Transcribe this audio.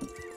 you